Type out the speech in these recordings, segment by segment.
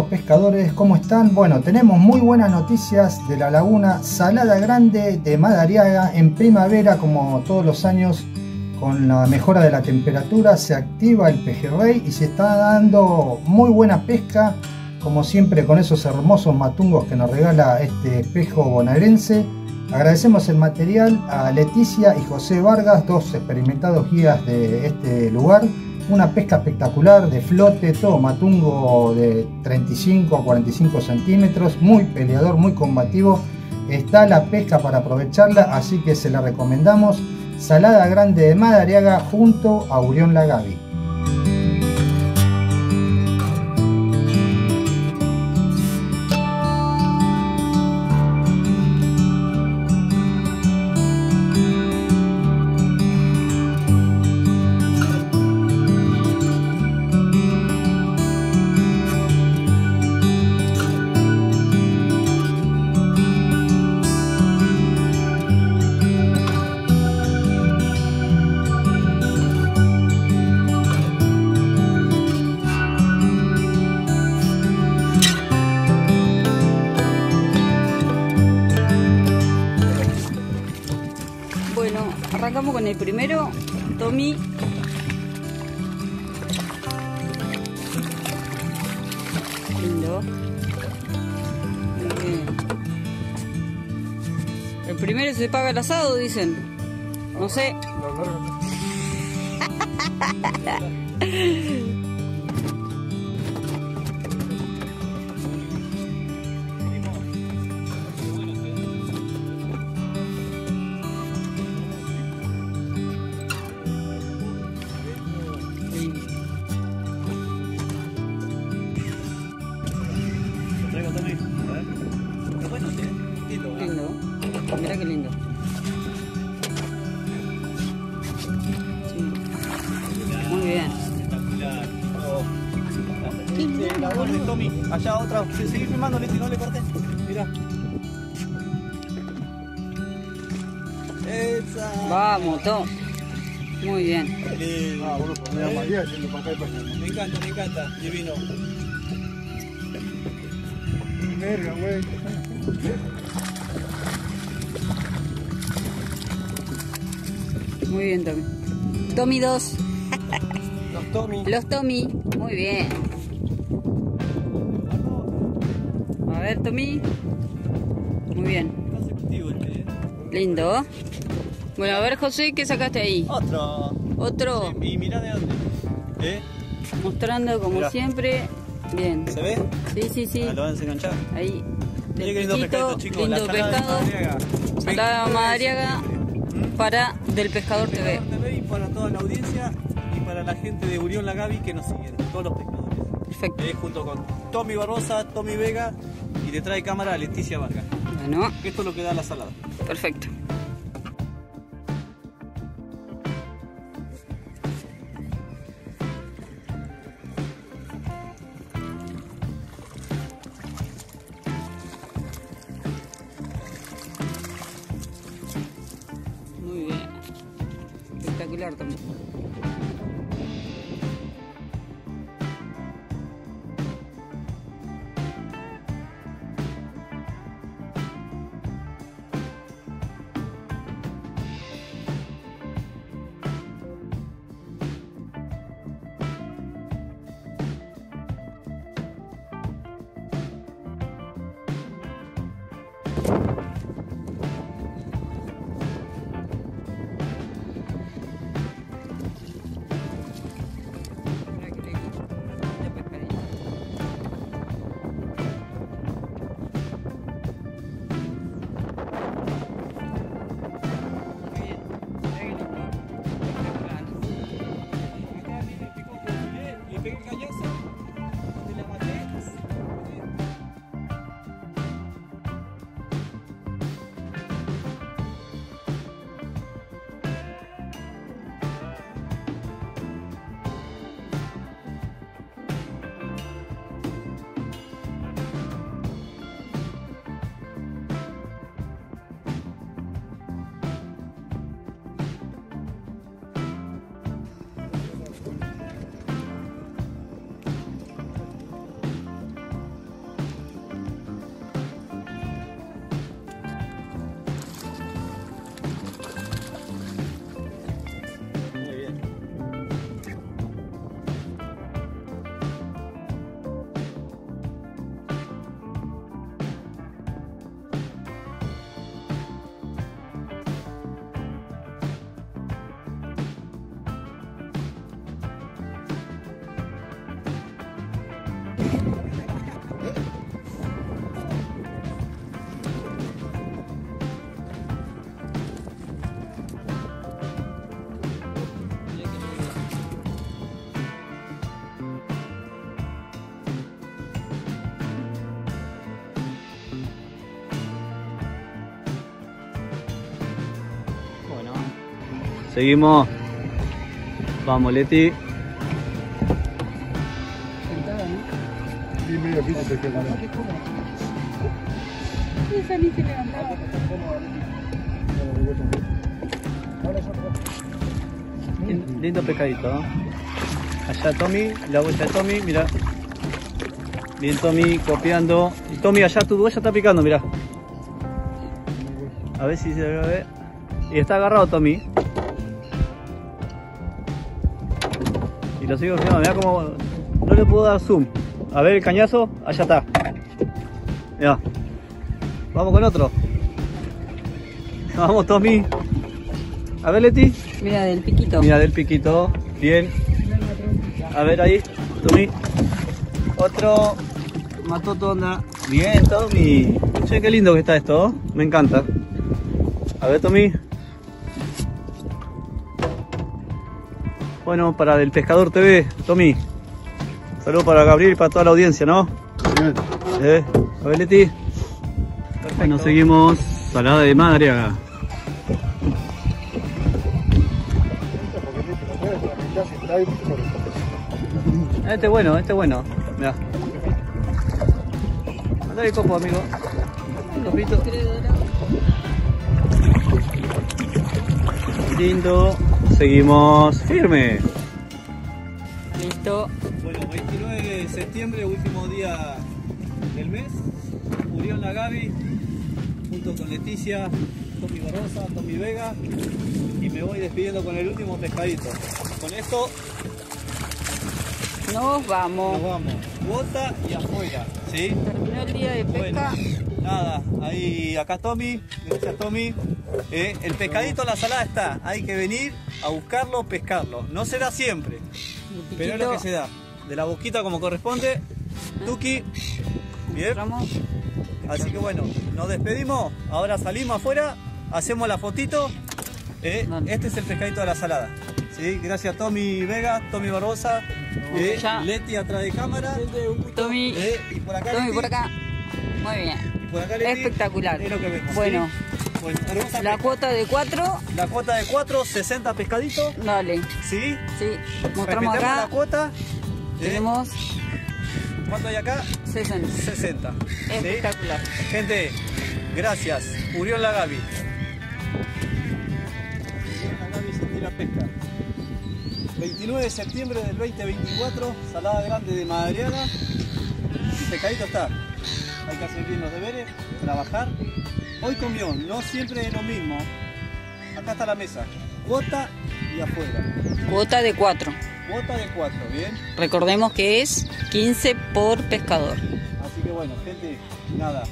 pescadores, ¿cómo están? Bueno, tenemos muy buenas noticias de la laguna Salada Grande de Madariaga en primavera, como todos los años, con la mejora de la temperatura, se activa el pejerrey y se está dando muy buena pesca, como siempre con esos hermosos matungos que nos regala este espejo bonaerense. Agradecemos el material a Leticia y José Vargas, dos experimentados guías de este lugar una pesca espectacular de flote, todo matungo de 35 a 45 centímetros, muy peleador, muy combativo. Está la pesca para aprovecharla, así que se la recomendamos. Salada Grande de Madariaga junto a Urión Lagavi. Muy bien. El primero se paga el asado, dicen. No sé. Mira qué lindo. Sí. Muy bien. Sí, la de Tommy. Allá otra. Sí, seguí filmando, Leti, no le cortes. Mira. Esa. Vamos, Tom. Muy bien. Ah, bueno, me María yendo para acá y para allá. Me encanta, me encanta. Divino. Verga, güey. Muy bien, Tommy. Tommy 2. Los Tommy. Los Tommy. Muy bien. A ver, Tommy. Muy bien. Lindo. Bueno, a ver, José, ¿qué sacaste ahí? Otro. Otro. Y mirá de dónde. ¿Eh? Mostrando como Mirá. siempre. Bien. ¿Se ve? Sí, sí, sí. Ah, lo van a enganchar. Ahí. Mirá qué lindo piquito, chicos. lindo pescado. Salada Madariaga para Del Pescador TV. Pescador TV y para toda la audiencia y para la gente de Urión Lagavi que nos siguen, todos los pescadores. Perfecto. Eh, junto con Tommy Barbosa, Tommy Vega y detrás de cámara Leticia Vargas. Bueno, Esto es lo que da la salada. perfecto. Espectacular Seguimos. Vamos, Leti. Lindo pescadito, ¿no? Allá Tommy, la bolsa de Tommy, mira. Bien Tommy copiando. Y Tommy, allá tu boya está picando, mira. A ver si se ve. Y está agarrado Tommy. Lo sigo filmando, mira como. No le puedo dar zoom. A ver el cañazo, allá está. Mira. Vamos con otro. Vamos Tommy. A ver Leti. Mira, del piquito. Mira del piquito. Bien. A ver ahí, Tommy. Otro. Mató tonda. Bien, Tommy. Che, qué lindo que está esto. ¿eh? Me encanta. A ver, Tommy. Bueno, para el Pescador TV, Tommy. Saludos para Gabriel y para toda la audiencia, ¿no? Bien. Eh, a ver, Leti. Bueno, seguimos. Salada de Madariaga. Este es bueno, este es bueno. Mira. Andá el copo, amigo. Un copito. Lindo. Seguimos firme. Listo. Bueno, 29 de septiembre, último día del mes. Urión La Gaby, junto con Leticia, Tommy Barrosa, Tommy Vega. Y me voy despidiendo con el último pescadito. Con esto Nos vamos. nos vamos. Bota y afuera. ¿Sí? Terminó el día de Bueno, pesca. nada, ahí acá Tommy, gracias Tommy. Eh, el pescadito, la salada está, hay que venir a buscarlo, pescarlo. No se da siempre, pero es lo que se da. De la boquita como corresponde. Tuki, bien. Así que bueno, nos despedimos. Ahora salimos afuera, hacemos la fotito. Eh, este es el pescadito de la salada. ¿Sí? Gracias Tommy Vega, Tommy Barbosa, eh. Leti atrás de cámara. Tommy. eh, y por acá Tommy Leti. por acá. Muy bien. Y por acá Leti. Espectacular. Es lo que vemos. Bueno, ¿sí? Bueno, hermosa la cuota de 4. La cuota de 4, 60 pescaditos. Dale. ¿Sí? Sí. Mostramos acá. la cuota. Tenemos ¿Cuánto hay acá? 60. 60. ¿sí? Espectacular. Gente, gracias. Urión la pesca. 29 de septiembre del 2024, Salada Grande de Madariaga. El pescadito está. Hay que hacer bien los deberes, trabajar. Hoy comió, no siempre es lo mismo. Acá está la mesa. Cuota y afuera. Cuota de 4. Cuota de 4, ¿bien? Recordemos que es 15 por pescador. Así que bueno, gente, nada.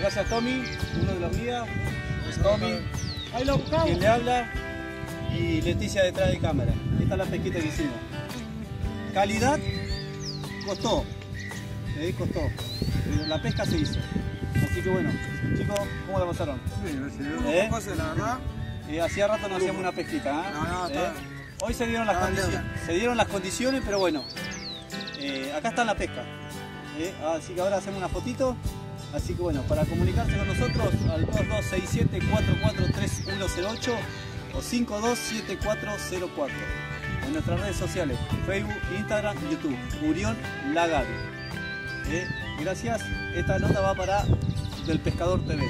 Gracias Tommy, uno de los guías. Es Tommy. Quien le habla. Y Leticia detrás de cámara. Esta es la pesquita que hicimos. Calidad costó. ¿eh? Costó. Pero la pesca se hizo. Así que bueno, chicos, ¿cómo la pasaron? ¿Eh? la verdad. Y hacía rato no hacíamos una pesquita. ¿eh? No, no, está- ¿Eh? Hoy se dieron, las condiciones, se dieron las condiciones, pero bueno, eh, acá está la pesca. ¿eh? Así que ahora hacemos una fotito. Así que bueno, para comunicarse con nosotros al 2267-443108 o 527404 en nuestras redes sociales, Facebook, Instagram, YouTube, Urión Lagavi. ¿eh? Gracias, esta nota va para Del Pescador TV.